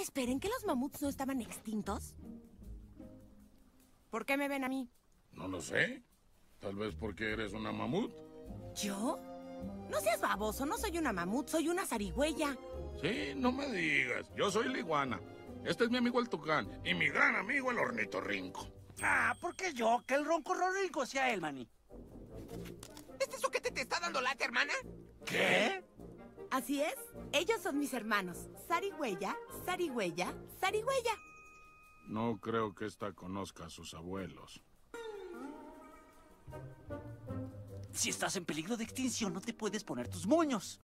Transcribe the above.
Esperen, ¿que los mamuts no estaban extintos? ¿Por qué me ven a mí? No lo sé. Tal vez porque eres una mamut. ¿Yo? No seas baboso, no soy una mamut, soy una zarigüeya. Sí, no me digas. Yo soy la iguana. Este es mi amigo el tucán y mi gran amigo el ornitorrinco. Ah, ¿por qué yo? Que el ronco ronco sea él, maní. ¿Este soquete te está dando lata, hermana? Así es, ellos son mis hermanos. Zarigüeya, zarigüeya, zarigüeya. No creo que esta conozca a sus abuelos. Si estás en peligro de extinción, no te puedes poner tus moños.